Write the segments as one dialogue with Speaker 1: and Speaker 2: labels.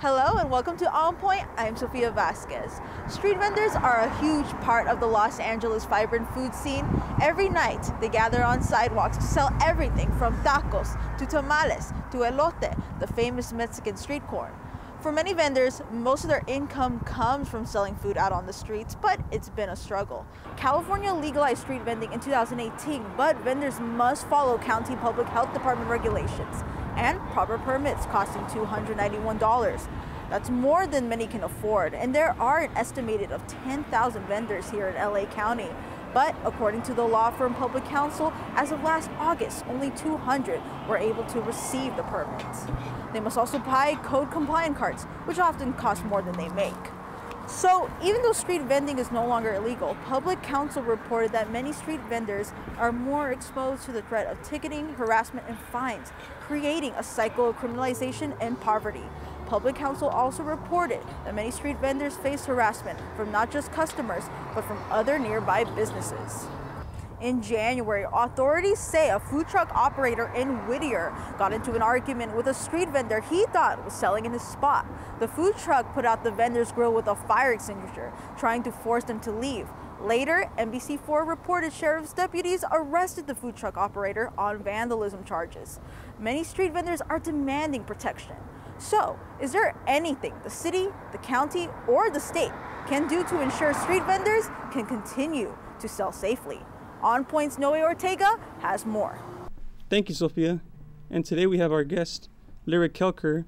Speaker 1: Hello and welcome to On Point. I'm Sofia Vasquez. Street vendors are a huge part of the Los Angeles vibrant food scene. Every night they gather on sidewalks to sell everything from tacos to tamales to elote, the famous Mexican street corn. For many vendors, most of their income comes from selling food out on the streets, but it's been a struggle. California legalized street vending in 2018, but vendors must follow county public health department regulations and proper permits costing $291. That's more than many can afford, and there are an estimated of 10,000 vendors here in LA County. But according to the law firm Public Counsel, as of last August, only 200 were able to receive the permits. They must also buy code compliant carts, which often cost more than they make. So, even though street vending is no longer illegal, Public Counsel reported that many street vendors are more exposed to the threat of ticketing, harassment, and fines, creating a cycle of criminalization and poverty. Public Counsel also reported that many street vendors face harassment from not just customers, but from other nearby businesses. In January, authorities say a food truck operator in Whittier got into an argument with a street vendor he thought was selling in his spot. The food truck put out the vendor's grill with a fire extinguisher, trying to force them to leave. Later, NBC4 reported sheriff's deputies arrested the food truck operator on vandalism charges. Many street vendors are demanding protection. So, is there anything the city, the county, or the state can do to ensure street vendors can continue to sell safely? On Point's Noe Ortega has more.
Speaker 2: Thank you, Sofia. And today we have our guest, Lyric Kelkar,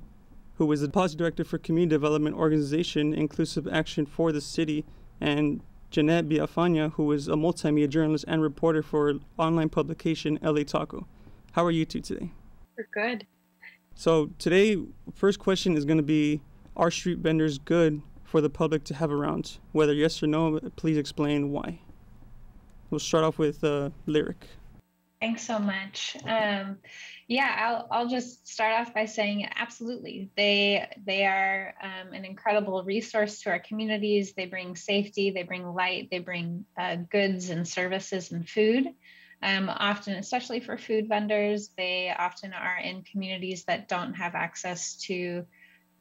Speaker 2: who is the policy director for community development organization Inclusive Action for the City, and Janette Villafana, who is a multimedia journalist and reporter for online publication LA Taco. How are you two today?
Speaker 3: We're good.
Speaker 2: So today, first question is going to be: Are street vendors good for the public to have around? Whether yes or no, please explain why. We'll start off with uh, Lyric.
Speaker 3: Thanks so much. Um, yeah, I'll, I'll just start off by saying absolutely. They they are um, an incredible resource to our communities. They bring safety, they bring light, they bring uh, goods and services and food. Um, often, especially for food vendors, they often are in communities that don't have access to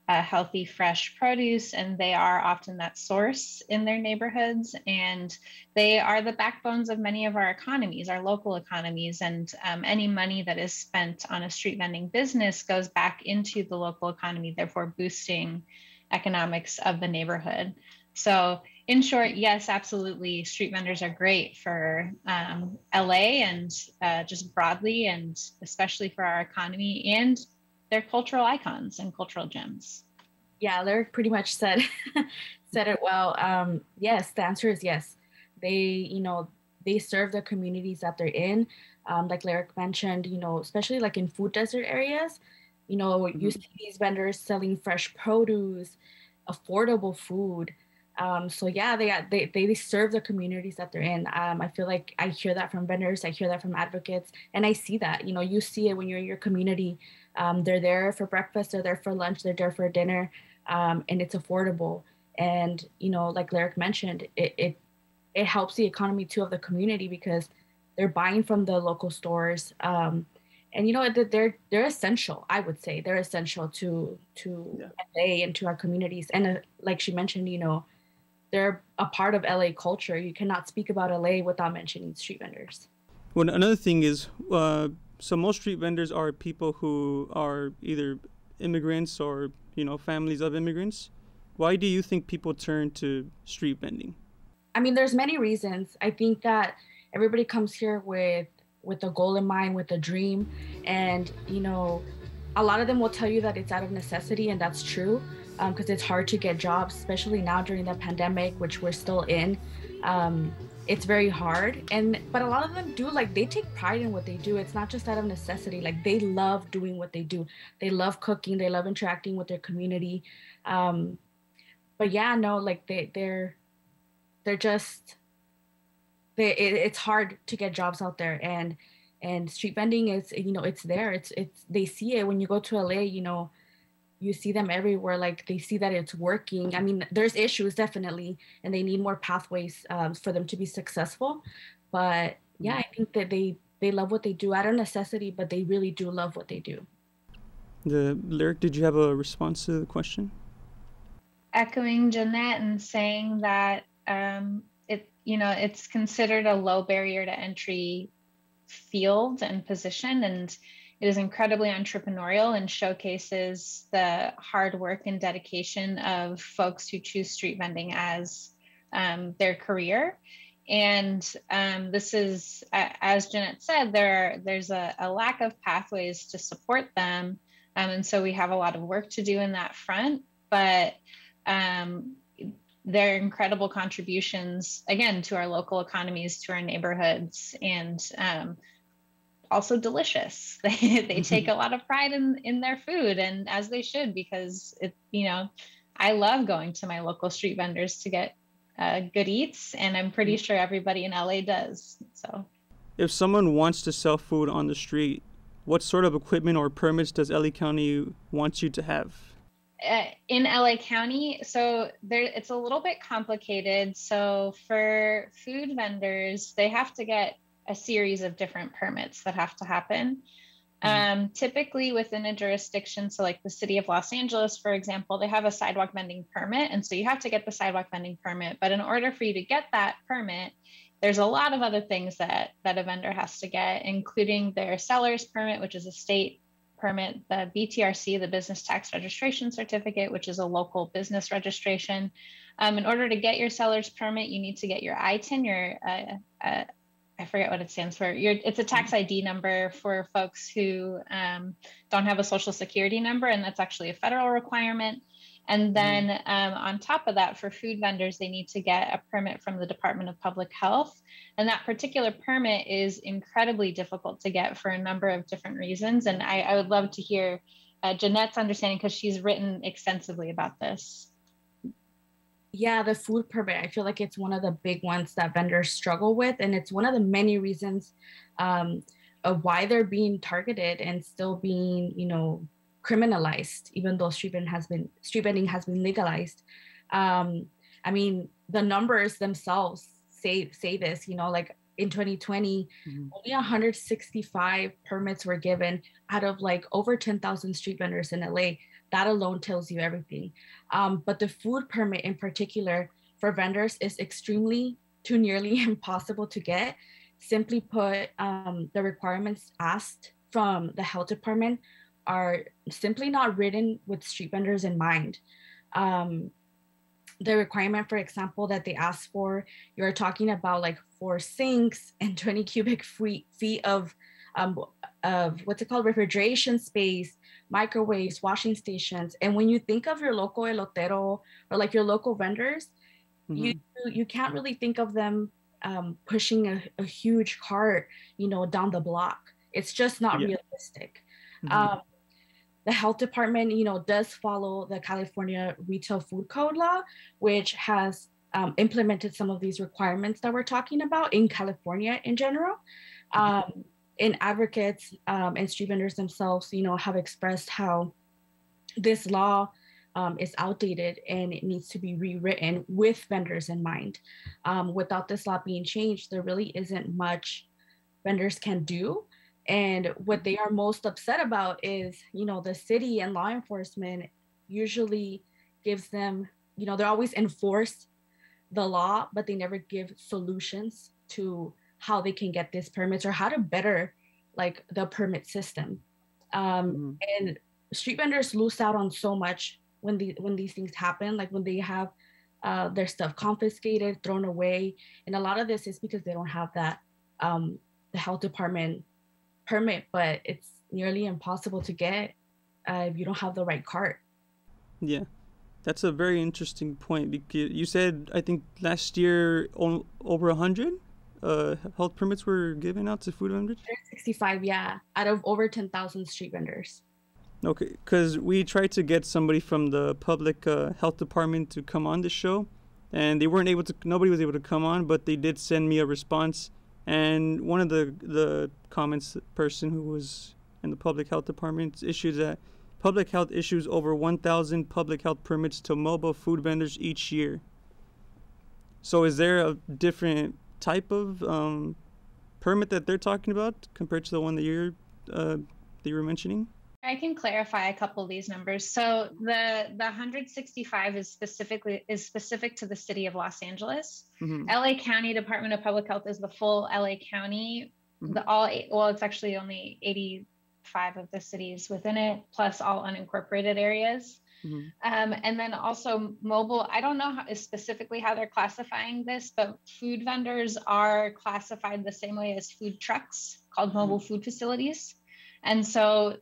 Speaker 3: uh, healthy, fresh produce, and they are often that source in their neighborhoods. And they are the backbones of many of our economies, our local economies. And um, any money that is spent on a street vending business goes back into the local economy, therefore boosting economics of the neighborhood. So, in short, yes, absolutely. Street vendors are great for um, LA and uh, just broadly, and especially for our economy and they're cultural icons and cultural gems.
Speaker 4: Yeah, Lyric pretty much said said it well. Um, yes, the answer is yes. They, you know, they serve the communities that they're in. Um, like Lyric mentioned, you know, especially like in food desert areas, you know, mm-hmm. you see these vendors selling fresh produce, affordable food. Um, so yeah, they, they they serve the communities that they're in. Um, I feel like I hear that from vendors, I hear that from advocates, and I see that. You know, you see it when you're in your community. Um, they're there for breakfast, they're there for lunch, they're there for dinner, um, and it's affordable. And you know, like Lyric mentioned, it, it it helps the economy too of the community because they're buying from the local stores. Um, and you know they're they're essential. I would say they're essential to to yeah. LA and to our communities. And uh, like she mentioned, you know, they're a part of LA culture. You cannot speak about LA without mentioning street vendors.
Speaker 2: Well, another thing is, uh, so most street vendors are people who are either immigrants or you know families of immigrants. Why do you think people turn to street vending?
Speaker 4: I mean, there's many reasons. I think that everybody comes here with with a goal in mind, with a dream, and you know, a lot of them will tell you that it's out of necessity, and that's true because um, it's hard to get jobs, especially now during the pandemic, which we're still in. Um, it's very hard, and but a lot of them do like they take pride in what they do. It's not just out of necessity; like they love doing what they do. They love cooking. They love interacting with their community. Um, but yeah, no, like they they're they're just they, it, it's hard to get jobs out there and and street vending is you know it's there it's it's they see it when you go to la you know you see them everywhere like they see that it's working. I mean there's issues definitely and they need more pathways um, for them to be successful. But yeah i think that they they love what they do out of necessity but they really do love what they do.
Speaker 2: The lyric, did you have a response to the question?
Speaker 3: Echoing Janette and saying that um, it, you know, it's considered a low barrier to entry field and position, and it is incredibly entrepreneurial and showcases the hard work and dedication of folks who choose street vending as um, their career. And um, this is, as Janette said, there there's a, a, lack of pathways to support them, um, and so we have a lot of work to do in that front. But um, their incredible contributions again to our local economies, to our neighborhoods, and um, also delicious. They they take a lot of pride in in their food, and as they should, because it you know, I love going to my local street vendors to get uh, good eats, and I'm pretty mm. sure everybody in LA does. So,
Speaker 2: if someone wants to sell food on the street, what sort of equipment or permits does LA County want you to have?
Speaker 3: Uh, in LA County, so there it's a little bit complicated. So for food vendors, they have to get a series of different permits that have to happen. Mm-hmm. Um, typically within a jurisdiction, so like the city of Los Angeles, for example, they have a sidewalk vending permit. And so you have to get the sidewalk vending permit. But in order for you to get that permit, there's a lot of other things that, that a vendor has to get, including their seller's permit, which is a state permit, the BTRC, the business tax registration certificate, which is a local business registration. Um, in order to get your seller's permit, you need to get your ITIN, your uh, uh, I forget what it stands for. You're, it's a tax ID number for folks who um, don't have a social security number, and that's actually a federal requirement. And mm-hmm. then um, on top of that, for food vendors, they need to get a permit from the Department of Public Health. And that particular permit is incredibly difficult to get for a number of different reasons. And I, I would love to hear uh, Janette's understanding because she's written extensively about this
Speaker 4: yeah, the food permit. I feel like it's one of the big ones that vendors struggle with, and it's one of the many reasons um, of why they're being targeted and still being, you know, criminalized, even though street vending has been street vending has been legalized. Um, I mean, the numbers themselves say say this. You know, like in 2020, mm-hmm. only 165 permits were given out of like over 10,000 street vendors in LA that alone tells you everything. Um, but the food permit in particular for vendors is extremely too nearly impossible to get. Simply put, um, the requirements asked from the health department are simply not written with street vendors in mind. Um, the requirement, for example, that they ask for, you're talking about like four sinks and 20 cubic feet, feet of um, of what's it called refrigeration space microwaves, washing stations. And when you think of your local elotero or like your local vendors, mm-hmm. you you can't really think of them um, pushing a, a, huge cart, you know, down the block. It's just not yeah. realistic. Mm-hmm. Um, the health department, you know, does follow the California Retail Food Code law, which has um, implemented some of these requirements that we're talking about in California in general. Mm-hmm. Um, and advocates um, and street vendors themselves, you know, have expressed how this law um, is outdated and it needs to be rewritten with vendors in mind. Um, without this law being changed, there really isn't much vendors can do. And what they are most upset about is, you know, the city and law enforcement usually gives them, you know, they're always enforce the law, but they never give solutions to how they can get these permits or how to better like the permit system. Um, mm-hmm. And street vendors lose out on so much when the when these things happen, like when they have uh, their stuff confiscated, thrown away, and a lot of this is because they don't have that um, the health department permit, but it's nearly impossible to get uh, if you don't have the right cart.
Speaker 2: Yeah, that's a very interesting point because you said I think last year over a hundred uh, health permits were given out to food vendors?
Speaker 4: 65, yeah, out of over 10,000 street vendors.
Speaker 2: Okay, because we tried to get somebody from the public uh, health department to come on the show, and they weren't able to. Nobody was able to come on, but they did send me a response. And one of the the comments person who was in the public health department issued that public health issues over 1,000 public health permits to mobile food vendors each year. So is there a different type of um, permit that they're talking about compared to the one that you're uh, that you were mentioning?
Speaker 3: I can clarify a couple of these numbers. So the the 165 is specifically is specific to the city of Los Angeles. Mm-hmm. LA County Department of Public Health is the full LA County. Mm-hmm. The all well, it's actually only 85 of the cities within it, plus all unincorporated areas. Mm-hmm. Um, and then also mobile. I don't know how, specifically how they're classifying this, but food vendors are classified the same way as food trucks, called mm-hmm. mobile food facilities. And so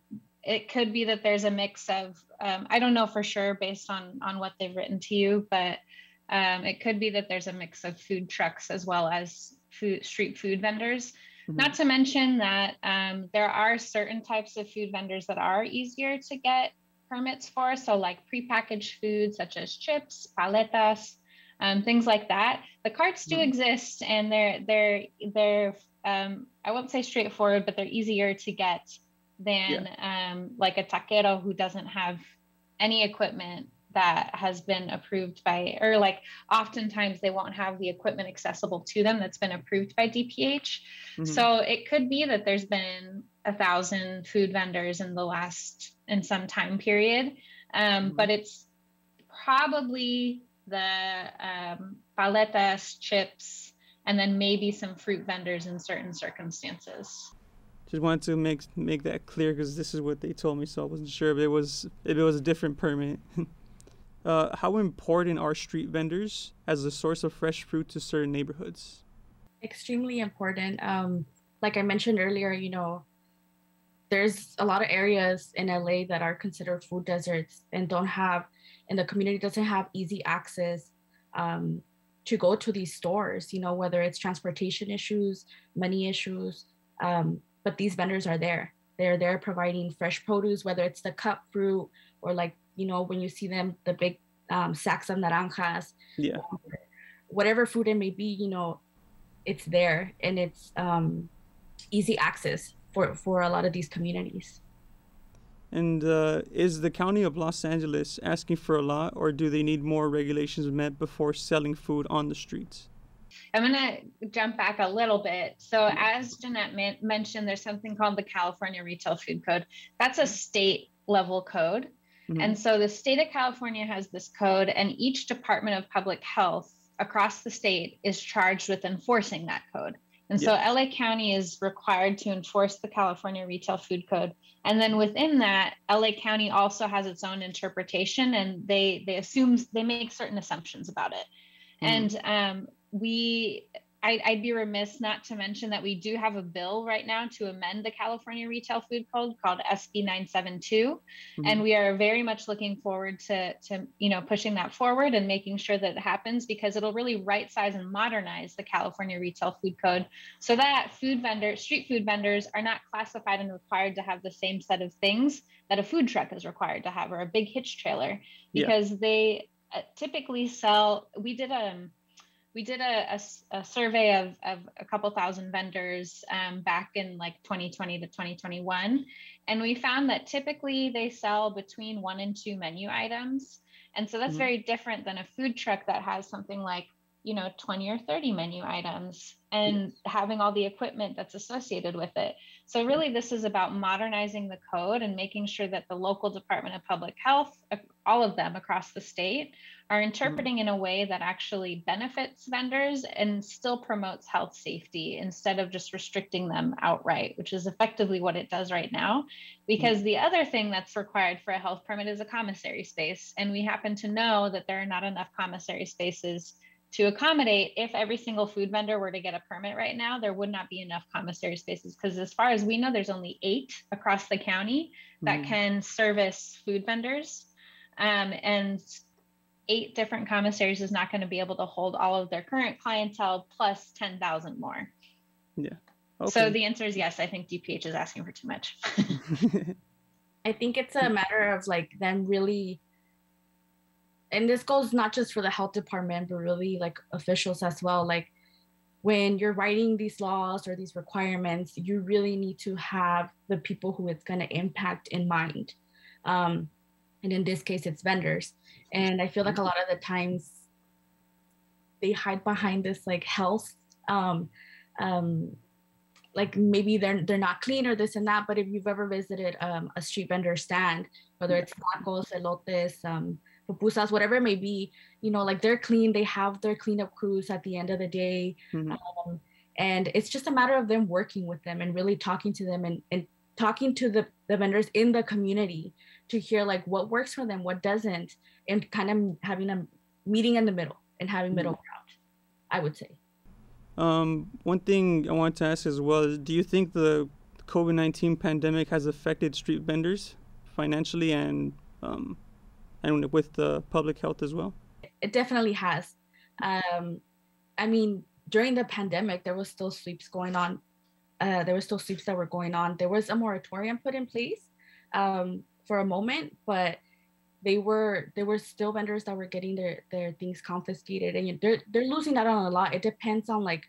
Speaker 3: it could be that there's a mix of um, i don't know for sure based on on what they've written to you but um, it could be that there's a mix of food trucks as well as food street food vendors mm-hmm. not to mention that um, there are certain types of food vendors that are easier to get permits for so like prepackaged foods such as chips paletas um, things like that the carts do mm-hmm. exist and they're they're they're um, i won't say straightforward but they're easier to get than yeah. um, like a taquero who doesn't have any equipment that has been approved by or like oftentimes they won't have the equipment accessible to them that's been approved by dph mm-hmm. so it could be that there's been a thousand food vendors in the last in some time period um, mm-hmm. but it's probably the um, paletas chips and then maybe some fruit vendors in certain circumstances
Speaker 2: just wanted to make make that clear because this is what they told me, so I wasn't sure if it was if it was a different permit. uh, how important are street vendors as a source of fresh fruit to certain neighborhoods?
Speaker 4: Extremely important. Um, like I mentioned earlier, you know, there's a lot of areas in LA that are considered food deserts and don't have, and the community doesn't have easy access um, to go to these stores. You know, whether it's transportation issues, money issues. Um, but these vendors are there. They're there providing fresh produce, whether it's the cut fruit or like, you know, when you see them, the big um, sacks of naranjas.
Speaker 2: Yeah.
Speaker 4: Whatever food it may be, you know, it's there and it's um, easy access for, for a lot of these communities.
Speaker 2: And uh, is the county of Los Angeles asking for a lot, or do they need more regulations met before selling food on the streets?
Speaker 3: I'm going to jump back a little bit. So, as Janette mentioned, there's something called the California Retail Food Code. That's a state level code. Mm-hmm. And so, the state of California has this code, and each Department of Public Health across the state is charged with enforcing that code. And so, LA County is required to enforce the California Retail Food Code. And then within that, LA County also has its own interpretation, and they they assume they make certain assumptions about it. Mm-hmm. And um, we I, I'd be remiss not to mention that we do have a bill right now to amend the California Retail Food Code called SB 972, mm-hmm. and we are very much looking forward to to you know pushing that forward and making sure that it happens because it'll really right size and modernize the California Retail Food Code so that food vendors, street food vendors, are not classified and required to have the same set of things that a food truck is required to have or a big hitch trailer because yeah. they uh, typically sell. We did a um, we did a, a, a, survey of, of a couple thousand vendors um, back in like 2020 to 2021 and we found that typically they sell between one and two menu items and so that's mm-hmm. very different than a food truck that has something like you know 20 or 30 menu items and yes. having all the equipment that's associated with it so really this is about modernizing the code and making sure that the local department of public health all of them across the state are mm-hmm. interpreting in a way that actually benefits vendors and still promotes health safety instead of just restricting them outright which is effectively what it does right now because the other thing that's required for a health permit is a commissary space and we happen to know that there are not enough commissary spaces to accommodate if every single food vendor were to get a permit right now there would not be enough commissary spaces because as far as we know there's only eight across the county that mm. can service food vendors um, and eight different commissaries is not going to be able to hold all of their current clientele plus 10,000 more.
Speaker 2: Yeah.
Speaker 3: Okay. So the answer is yes. I think DPH is asking for too much.
Speaker 4: I think it's a matter of like them really and this goes not just for the health department but really like officials as well like when you're writing these laws or these requirements you really need to have the people who it's going to impact in mind um, and in this case it's vendors and i feel like a lot of the times they hide behind this like health um, um, like maybe they're they're not clean or this and that. But if you've ever visited um, a street vendor stand, whether it's tacos, elotes, um, pupusas, whatever it may be, you know, like they're clean. They have their cleanup crews at the end of the day. Mm-hmm. Um, and it's just a matter of them working with them and really talking to them and, and talking to the, the vendors in the community to hear like what works for them, what doesn't, and kind of having a meeting in the middle and having mm-hmm. middle ground, I would say.
Speaker 2: Um, one thing I want to ask as well is do you think the COVID 19 pandemic has affected street vendors financially and um, and with the public health as well?
Speaker 4: It definitely has. Um, I mean, during the pandemic, there was still sweeps going on. Uh, there were still sweeps that were going on. There was a moratorium put in place um, for a moment, but they were there were still vendors that were getting their their things confiscated, and they're they're losing out on a lot. It depends on like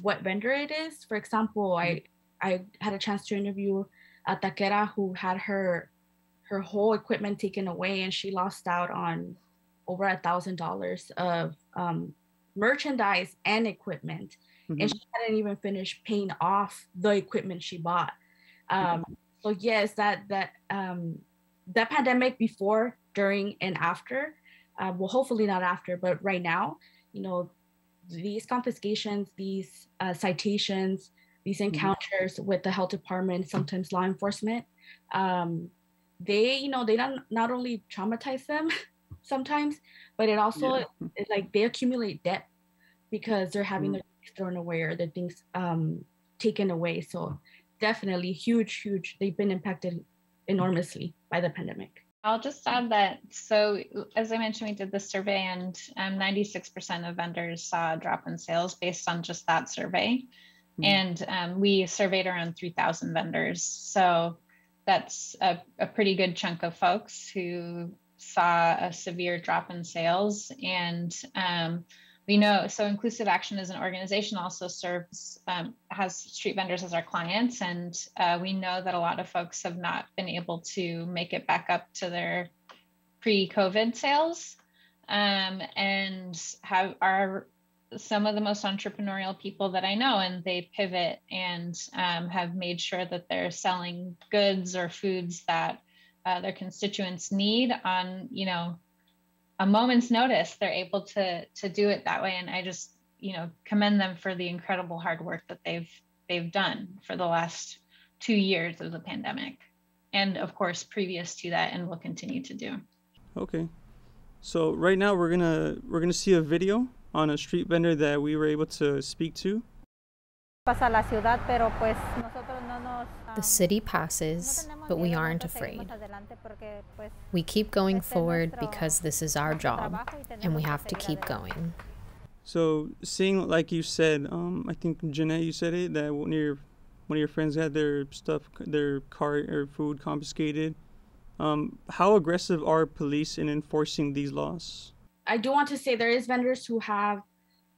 Speaker 4: what vendor it is. For example, I I had a chance to interview a taquera who had her her whole equipment taken away, and she lost out on over a thousand dollars of um, merchandise and equipment, mm-hmm. and she hadn't even finished paying off the equipment she bought. Um, so yes, that that um, that pandemic before, during, and after. Uh, well, hopefully not after, but right now, you know, these confiscations, these uh, citations, these mm-hmm. encounters mm-hmm. with the health department, sometimes law enforcement, um, they, you know, they don't not only traumatize them sometimes, but it also yeah. it, like they accumulate debt because they're having mm-hmm. their things thrown away or their things um, taken away. So definitely huge, huge. They've been impacted enormously by the pandemic.
Speaker 3: I'll just add that. So, as I mentioned, we did the survey, and um, 96% of vendors saw a drop in sales based on just that survey. Mm-hmm. And um, we surveyed around 3,000 vendors. So, that's a, a pretty good chunk of folks who saw a severe drop in sales. And um, we know so inclusive action as an organization also serves um, has street vendors as our clients and uh, we know that a lot of folks have not been able to make it back up to their pre-covid sales um, and have are some of the most entrepreneurial people that i know and they pivot and um, have made sure that they're selling goods or foods that uh, their constituents need on you know a moment's notice they're able to to do it that way. And i just you know commend them for the incredible hard work that they've they've done for the last two years of the pandemic. And of course previous to that and will continue to do.
Speaker 2: Okay. So right now we're gonna we're gonna see a video on a street vendor that we were able to speak to
Speaker 5: the city passes, but we aren't afraid. We keep going forward because this is our job, and we have to keep going.
Speaker 2: So, seeing like you said, um, I think Janette, you said it that one of your one of your friends had their stuff, their car or food confiscated. Um, how aggressive are police in enforcing these laws?
Speaker 4: I do want to say there is vendors who have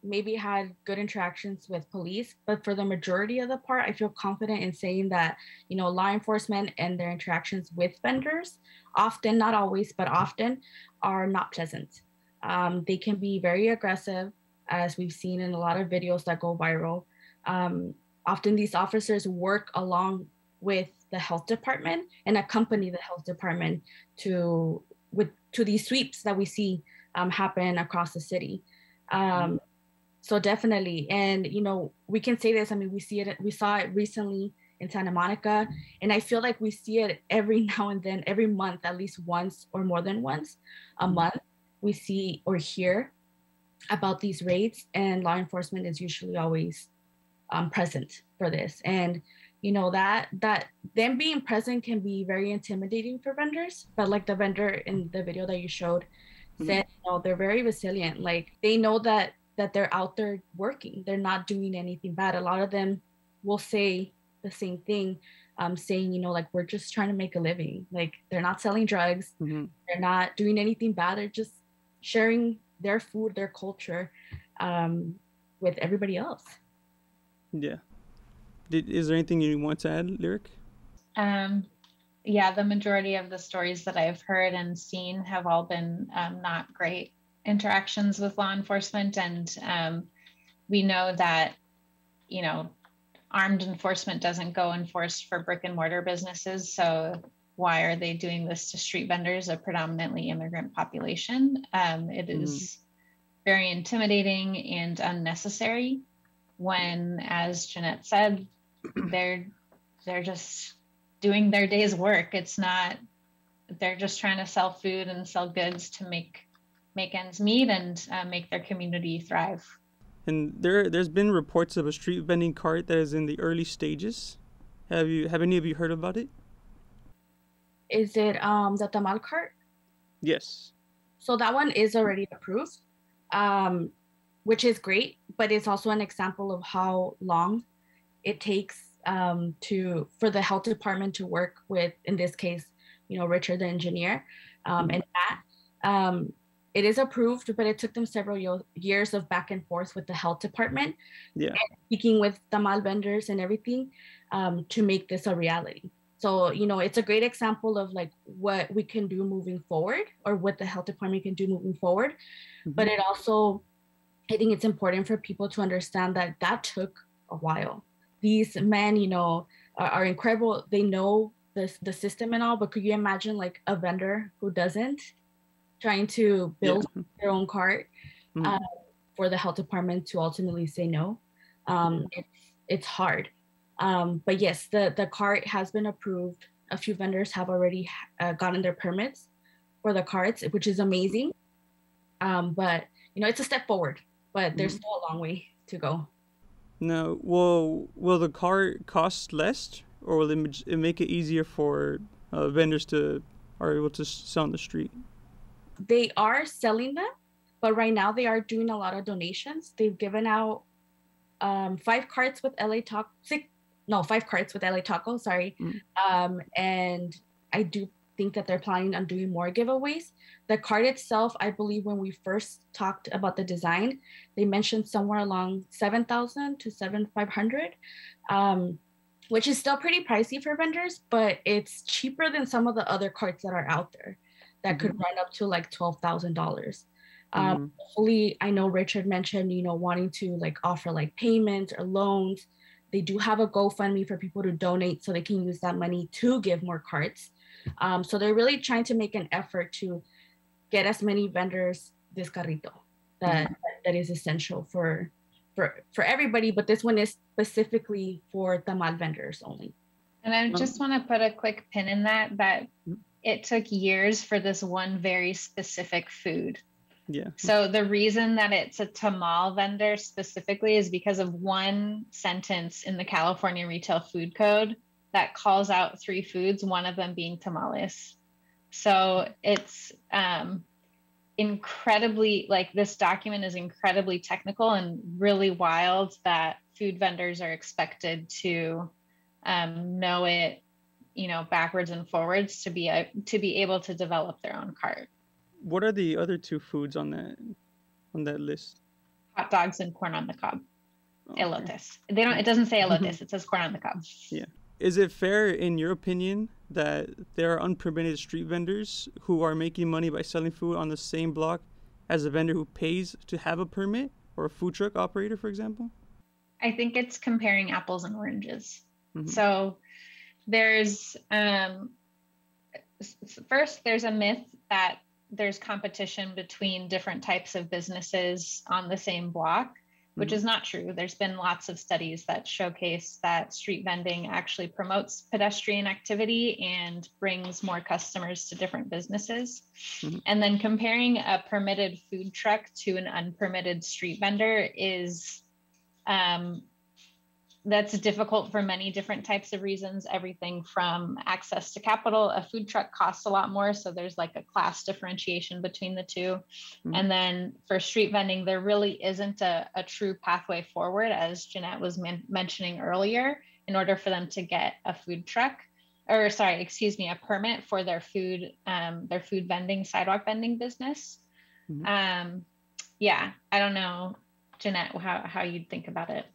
Speaker 4: maybe had good interactions with police, but for the majority of the part, I feel confident in saying that, you know, law enforcement and their interactions with vendors, often, not always, but often, are not pleasant. Um, they can be very aggressive, as we've seen in a lot of videos that go viral. Um, often these officers work along with the health department and accompany the health department to with to these sweeps that we see um, happen across the city. Um, so definitely and you know we can say this i mean we see it we saw it recently in santa monica and i feel like we see it every now and then every month at least once or more than once a mm-hmm. month we see or hear about these raids and law enforcement is usually always um, present for this and you know that that them being present can be very intimidating for vendors but like the vendor in the video that you showed mm-hmm. said you know they're very resilient like they know that that they're out there working. They're not doing anything bad. A lot of them will say the same thing, um, saying, you know, like we're just trying to make a living. Like they're not selling drugs. Mm-hmm. They're not doing anything bad. They're just sharing their food, their culture um, with everybody else.
Speaker 2: Yeah. Did, is there anything you want to add, Lyric?
Speaker 3: Um, yeah, the majority of the stories that I've heard and seen have all been um, not great interactions with law enforcement and um, we know that you know armed enforcement doesn't go enforce for brick and mortar businesses. So why are they doing this to street vendors, a predominantly immigrant population? Um, it mm. very intimidating and unnecessary when, as Janette said, they're they're just doing their day's work. It's not they're just trying to sell food and sell goods to make make ends meet and uh, make their community thrive.
Speaker 2: And there there's been reports of a street vending cart that is in the early stages. Have you have any of you heard about it?
Speaker 4: Is it um the tamal cart?
Speaker 2: Yes.
Speaker 4: So that one is already approved, um, which is great, but it's also an example of how long it takes um, to for the health department to work with, in this case, you know, Richard the engineer, um, and that. Um, it is approved, but it took them several years of back and forth with the health department,
Speaker 2: yeah,
Speaker 4: speaking with tamal vendors and everything, um, to make this a reality. So you know, it's a great example of like what we can do moving forward, or what the health department can do moving forward. Mm-hmm. But it also, I think it's important for people to understand that that took a while. These men, you know, are, are incredible. They know the the system and all, but could you imagine like a vendor who doesn't? Trying to build yeah. their own cart mm-hmm. uh, for the health department to ultimately say no. Um, it's it's hard, um, but yes, the the cart has been approved. A few vendors have already uh, gotten their permits for the carts, which is amazing. Um, but you know, it's a step forward, but there's mm-hmm. still a long way to go.
Speaker 2: No, will will the cart cost less, or will it make it easier for uh, vendors to are able to sell on the street?
Speaker 4: They are selling them, but right now they are doing a lot of donations. They've given out um, five carts with LA Taco, six, no, five carts with LA Taco, sorry. Mm. Um, and I do think that they're planning on doing more giveaways. The card itself, I believe when we first talked about the design, they mentioned somewhere along 7,000 to 7,500, um, which is still pretty pricey for vendors, but it's cheaper than some of the other cards that are out there that could mm-hmm. run up to like twelve thousand dollars. Um, mm-hmm. Hopefully, I know Richard mentioned you know wanting to like offer like payments or loans. They do have a GoFundMe for people to donate so they can use that money to give more carts. Um, so they're really trying to make an effort to get as many vendors this carrito that mm-hmm. that is essential for for for everybody. But this one is specifically for tamal vendors only.
Speaker 3: And I just want to put a quick pin in that that mm-hmm it took years for this one very specific food.
Speaker 2: Yeah.
Speaker 3: So the reason that it's a tamal vendor specifically is because of one sentence in the California Retail Food Code that calls out three foods, one of them being tamales. So it's um, incredibly like this document is incredibly technical and really wild that food vendors are expected to um, know it you know backwards and forwards to be a, to be able to develop their own cart.
Speaker 2: What are the other two foods on that on that list?
Speaker 3: Hot dogs and corn on the cob. Okay. elotes. They don't it doesn't say elotes it says corn on the cob.
Speaker 2: Yeah. Is it fair in your opinion that there are unpermitted street vendors who are making money by selling food on the same block as a vendor who pays to have a permit or a food truck operator for example?
Speaker 3: I think it's comparing apples and oranges. Mm-hmm. so there's um, first there's a myth that there's competition between different types of businesses on the same block which mm-hmm. is not true there's been lots of studies that showcase that street vending actually promotes pedestrian activity and brings more customers to different businesses mm-hmm. and then comparing a permitted food truck to an unpermitted street vendor is um, that's difficult for many different types of reasons everything from access to capital a food truck costs a lot more so there's like a class differentiation between the 2 mm-hmm. and then for street vending there really isn't a, a true pathway forward as janette was man- mentioning earlier in order for them to get a food truck or sorry excuse me a permit for their food um, their food vending sidewalk vending business mm-hmm. um, yeah i don't know janette how, how you'd think about it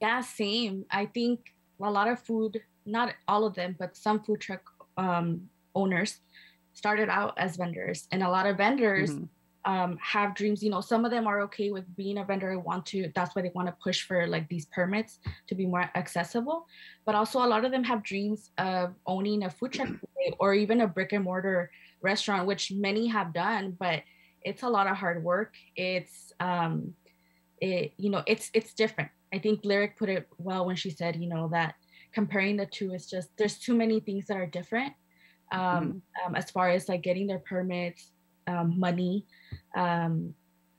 Speaker 4: yeah, same. I think a lot of food, not all of them, but some food truck um, owners started out as vendors, and a lot of vendors mm-hmm. um, have dreams. You know, some of them are okay with being a vendor and want to, that's why they want to push for like these permits to be more accessible. But also, a lot of them have dreams of owning a food truck or even a brick and mortar restaurant, which many have done, but it's a lot of hard work. It's, um, it, you know, it's, it's different. I think Lyric put it well when she said, you know, that comparing the two is just, there's too many things that are different. Um, mm-hmm. um, as far as like getting their permits, um, money. Um,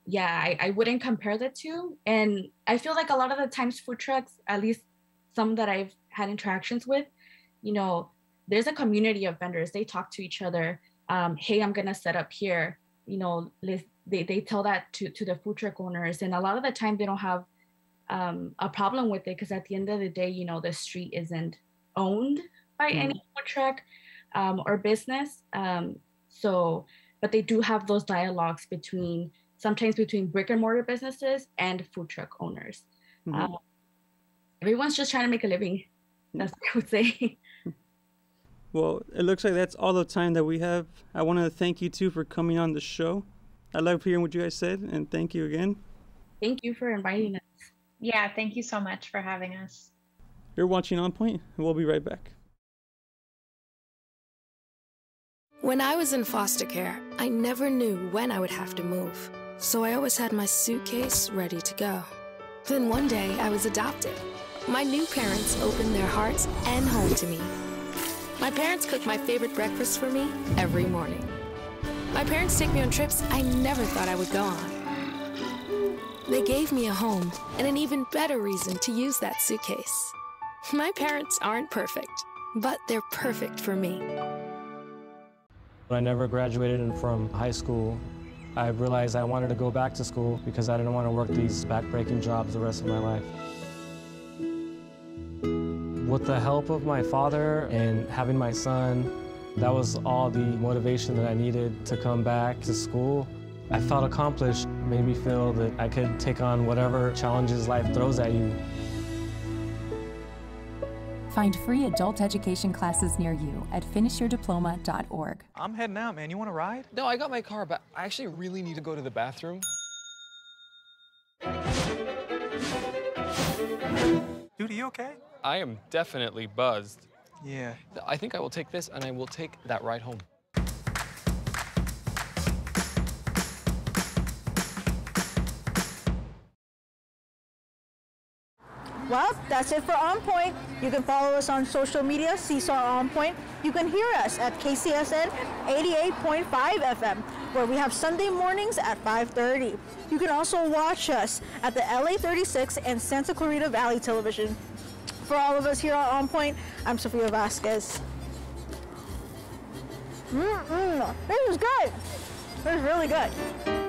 Speaker 4: yeah, I, I wouldn't compare the two. And I feel like a lot of the times food trucks, at least some that I've had interactions with, you know, there's a community of vendors. They talk to each other. Um, hey, I'm gonna set up here. You know, they, they tell that to, to the food truck owners. And a lot of the time they don't have um, a problem with it because at the end of the day, you know, the street isn't owned by mm. any food truck um, or business. Um, so but they do have those dialogues between sometimes between brick and mortar businesses and food truck owners. Um, everyone's just trying to make a living. That's what I would say.
Speaker 2: Well, it looks like that's all the time that we have. I want to thank you too for coming on the show. I love hearing what you guys said, and thank you again.
Speaker 4: Thank you for inviting us.
Speaker 3: Yeah, thank you so much for having us.
Speaker 2: You're watching On Point, and we'll be right back.
Speaker 6: When I was in foster care, I never knew when I would have to move, so I always had my suitcase ready to go. Then one day, I was adopted. My new parents opened their hearts and home to me. My parents cook my favorite breakfast for me every morning. My parents take me on trips I never thought I would go on. They gave me a home and an even better reason to use that suitcase. My parents aren't perfect, but they're perfect for me.
Speaker 7: When I never graduated from high school, I realized I wanted to go back to school because I didn't want to work these backbreaking jobs the rest of my life. With the help of my father and having my son, that was all the motivation that I needed to come back to school. I felt accomplished, made me feel that I could take on whatever challenges life throws at you.
Speaker 8: Find free adult education classes near you at finishyourdiploma.org.
Speaker 9: I'm heading out, man. You want to ride?
Speaker 10: No, I got my car, but I actually really need to go to the bathroom.
Speaker 9: Dude, are you okay?
Speaker 10: I am definitely buzzed.
Speaker 9: Yeah.
Speaker 10: I think I will take this and I will take that ride home.
Speaker 1: Well, that's it for On Point. You can follow us on social media, CSUN On Point. You can hear us at KCSN 88.5 FM, where we have Sunday mornings at 5.30. You can also watch us at the LA 36 and Santa Clarita Valley Television. For all of us here at On Point, I'm Sofia Vasquez. Mmm, -mm. this is good. This is really good.